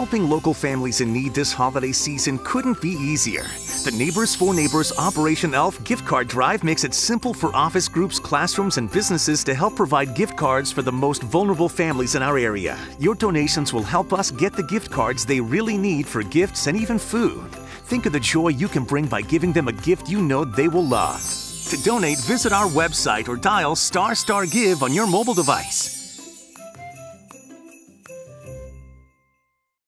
Helping local families in need this holiday season couldn't be easier. The Neighbors for Neighbors Operation ELF gift card drive makes it simple for office groups, classrooms, and businesses to help provide gift cards for the most vulnerable families in our area. Your donations will help us get the gift cards they really need for gifts and even food. Think of the joy you can bring by giving them a gift you know they will love. To donate, visit our website or dial star star give on your mobile device.